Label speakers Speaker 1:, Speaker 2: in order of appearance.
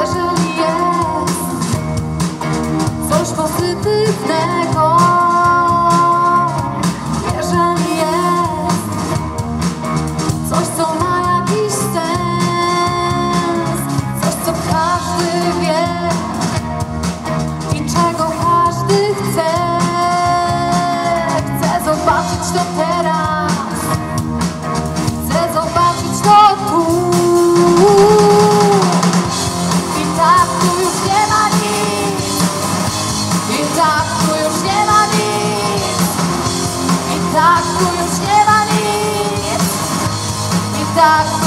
Speaker 1: Jeżeli jest coś pozytywnego, 다.